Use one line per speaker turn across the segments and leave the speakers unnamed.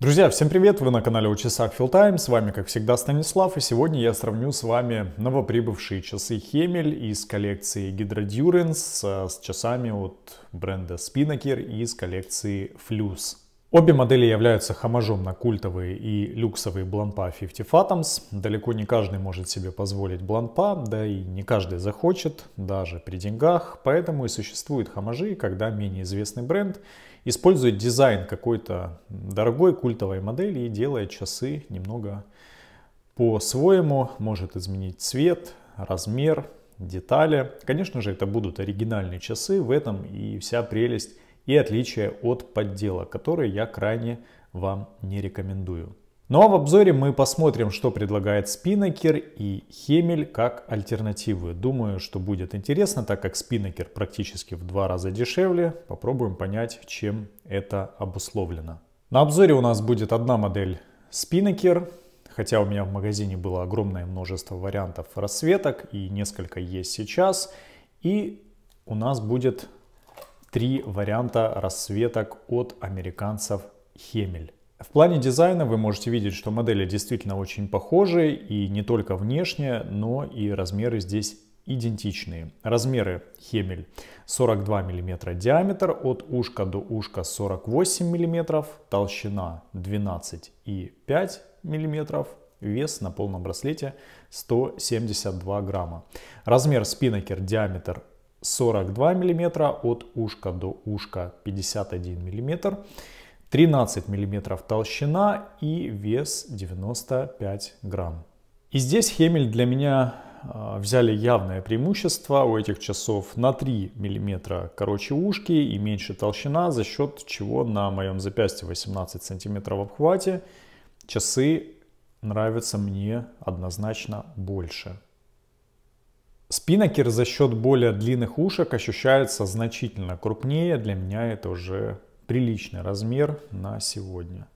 Друзья, всем привет! Вы на канале о часах Филтайм. С вами, как всегда, Станислав. И сегодня я сравню с вами новоприбывшие часы Хемель из коллекции Hydra Durance с часами от бренда Spinnaker из коллекции Flus. Обе модели являются хамажом культовые и люксовые Бланпа 50 Fathoms. Далеко не каждый может себе позволить Бланпа, да и не каждый захочет, даже при деньгах. Поэтому и существуют хамажи, когда менее известный бренд использует дизайн какой-то дорогой культовой модели и делает часы немного по-своему, может изменить цвет, размер, детали. Конечно же, это будут оригинальные часы, в этом и вся прелесть и отличие от подделок, которые я крайне вам не рекомендую. Ну а в обзоре мы посмотрим, что предлагает Спиннакер и Хемель как альтернативы. Думаю, что будет интересно, так как Спиннакер практически в два раза дешевле. Попробуем понять, чем это обусловлено. На обзоре у нас будет одна модель Спиннакер, хотя у меня в магазине было огромное множество вариантов расцветок и несколько есть сейчас. И у нас будет три варианта расцветок от американцев Хемель. В плане дизайна вы можете видеть, что модели действительно очень похожи и не только внешне, но и размеры здесь идентичные. Размеры Хемель 42 мм диаметр от ушка до ушка 48 мм, толщина 12,5 мм, вес на полном браслете 172 грамма. Размер спиннакер диаметр 42 мм, от ушка до ушка 51 мм, 13 мм толщина и вес 95 грамм. И здесь Хемель для меня а, взяли явное преимущество у этих часов на 3 мм короче ушки и меньше толщина, за счет чего на моем запястье 18 см в обхвате часы нравятся мне однозначно больше. Спиннакер за счет более длинных ушек ощущается значительно крупнее. Для меня это уже приличный размер на сегодня.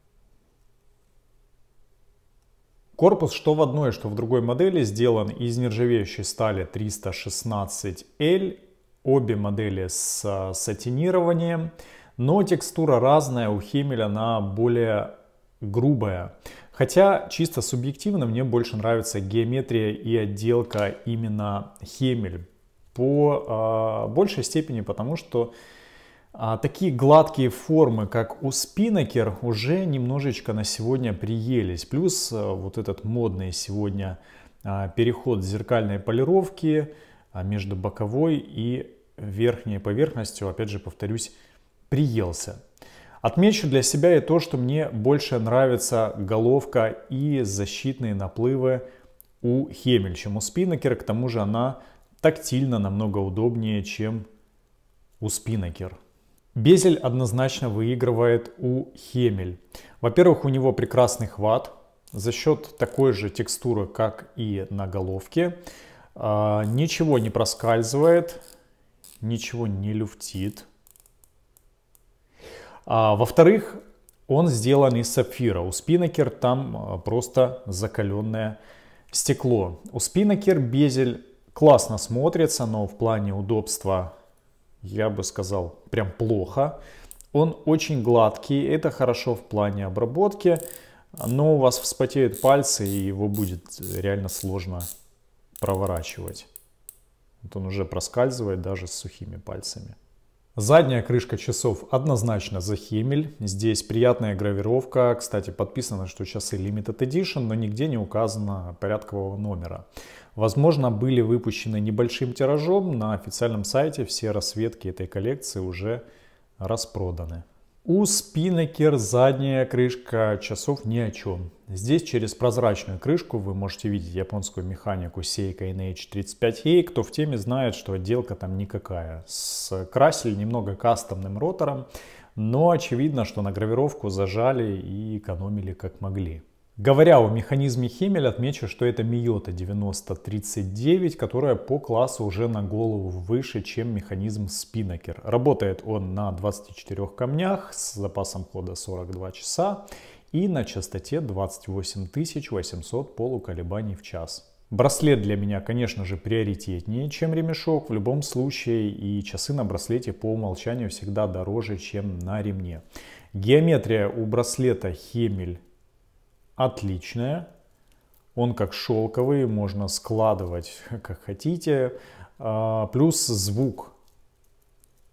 Корпус что в одной, что в другой модели сделан из нержавеющей стали 316L. Обе модели с сатинированием, но текстура разная. У Хемеля она более грубая. Хотя чисто субъективно мне больше нравится геометрия и отделка именно Хемель. По э, большей степени потому, что э, такие гладкие формы, как у Спиннакер, уже немножечко на сегодня приелись. Плюс э, вот этот модный сегодня э, переход зеркальной полировки между боковой и верхней поверхностью, опять же повторюсь, приелся. Отмечу для себя и то, что мне больше нравится головка и защитные наплывы у Хемель, чем у Спиннакер. К тому же она тактильно намного удобнее, чем у Спиннакер. Безель однозначно выигрывает у Хемель. Во-первых, у него прекрасный хват за счет такой же текстуры, как и на головке. А, ничего не проскальзывает, ничего не люфтит. А, Во-вторых, он сделан из сапфира. У Спиннакер там а, просто закаленное стекло. У Спиннакер безель классно смотрится, но в плане удобства, я бы сказал, прям плохо. Он очень гладкий, это хорошо в плане обработки, но у вас вспотеют пальцы и его будет реально сложно проворачивать. Вот он уже проскальзывает даже с сухими пальцами. Задняя крышка часов однозначно за Хемель. Здесь приятная гравировка. Кстати, подписано, что часы Limited Edition, но нигде не указано порядкового номера. Возможно, были выпущены небольшим тиражом. На официальном сайте все расцветки этой коллекции уже распроданы. У Spinnaker задняя крышка часов ни о чем. Здесь через прозрачную крышку вы можете видеть японскую механику Seiko NH35A. Кто в теме знает, что отделка там никакая. Скрасили немного кастомным ротором, но очевидно, что на гравировку зажали и экономили как могли. Говоря о механизме Хемель, отмечу, что это Miyota 9039, которая по классу уже на голову выше, чем механизм Spinnaker. Работает он на 24 камнях с запасом хода 42 часа и на частоте 28 800 полуколебаний в час. Браслет для меня, конечно же, приоритетнее, чем ремешок в любом случае, и часы на браслете по умолчанию всегда дороже, чем на ремне. Геометрия у браслета Хемель отличная. Он как шелковый, можно складывать как хотите. А, плюс звук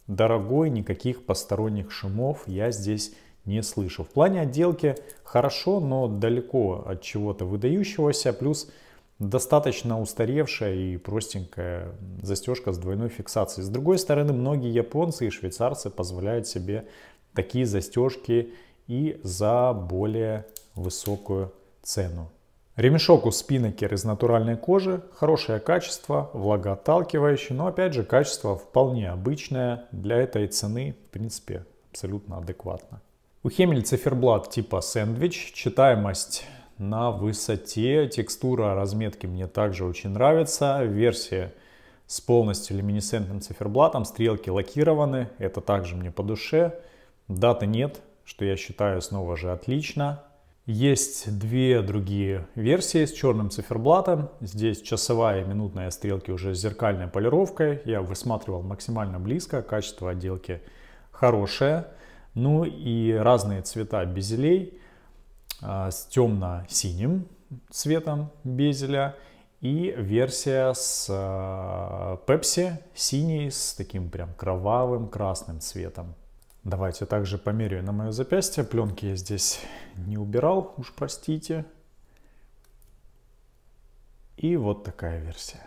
дорогой, никаких посторонних шумов я здесь не слышу. В плане отделки хорошо, но далеко от чего-то выдающегося. Плюс достаточно устаревшая и простенькая застежка с двойной фиксацией. С другой стороны, многие японцы и швейцарцы позволяют себе такие застежки и за более высокую цену. Ремешок у спиннекер из натуральной кожи, хорошее качество, влагоотталкивающий, но опять же качество вполне обычное для этой цены, в принципе, абсолютно адекватно. У Хемель циферблат типа сэндвич, читаемость на высоте, текстура разметки мне также очень нравится, версия с полностью люминесцентным циферблатом, стрелки лакированы, это также мне по душе, даты нет, что я считаю снова же отлично. Есть две другие версии с черным циферблатом. Здесь часовая и минутная стрелки уже с зеркальной полировкой. Я высматривал максимально близко, качество отделки хорошее. Ну и разные цвета безелей а, с темно-синим цветом безеля и версия с Pepsi синий с таким прям кровавым красным цветом. Давайте также померяю на мое запястье. Пленки я здесь не убирал, уж простите. И вот такая версия.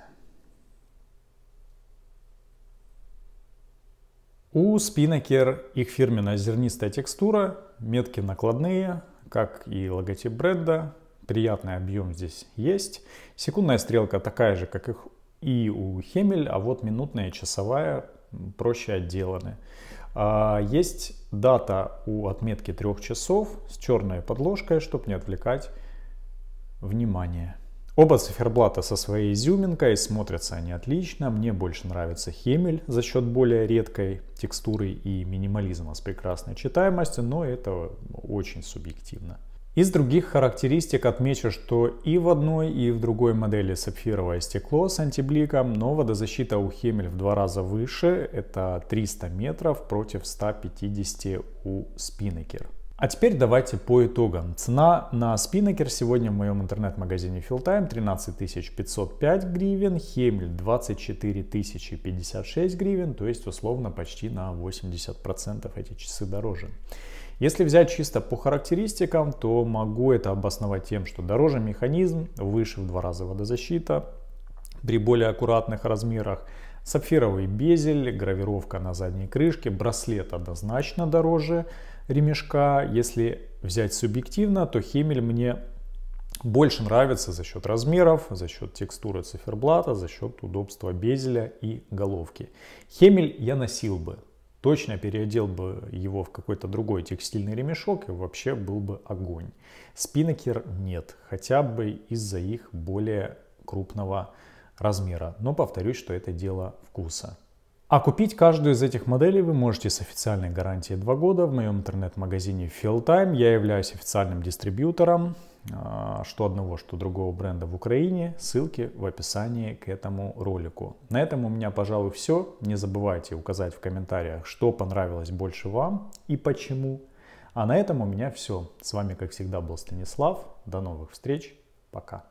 У Spinnaker их фирменная зернистая текстура, метки накладные, как и логотип бренда. Приятный объем здесь есть. Секундная стрелка такая же, как и у Хемель, а вот минутная и часовая проще отделаны. А, есть дата у отметки трех часов с черной подложкой, чтобы не отвлекать внимание. Оба циферблата со своей изюминкой, смотрятся они отлично. Мне больше нравится Хемель за счет более редкой текстуры и минимализма с прекрасной читаемостью, но это очень субъективно. Из других характеристик отмечу, что и в одной, и в другой модели сапфировое стекло с антибликом, но водозащита у Хемель в два раза выше, это 300 метров против 150 у Spinnaker. А теперь давайте по итогам. Цена на Spinnaker сегодня в моем интернет-магазине Filltime 13 505 гривен, Хемель 24 056 гривен, то есть условно почти на 80% эти часы дороже. Если взять чисто по характеристикам, то могу это обосновать тем, что дороже механизм, выше в два раза водозащита, при более аккуратных размерах, сапфировый безель, гравировка на задней крышке, браслет однозначно дороже, ремешка. Если взять субъективно, то Хемель мне больше нравится за счет размеров, за счет текстуры циферблата, за счет удобства безеля и головки. Хемель я носил бы, точно переодел бы его в какой-то другой текстильный ремешок и вообще был бы огонь. Спиннекер нет, хотя бы из-за их более крупного размера. Но повторюсь, что это дело вкуса. А купить каждую из этих моделей вы можете с официальной гарантией 2 года в моем интернет-магазине Fieldtime. Я являюсь официальным дистрибьютором а, что одного, что другого бренда в Украине. Ссылки в описании к этому ролику. На этом у меня, пожалуй, все. Не забывайте указать в комментариях, что понравилось больше вам и почему. А на этом у меня все. С вами, как всегда, был Станислав. До новых встреч. Пока.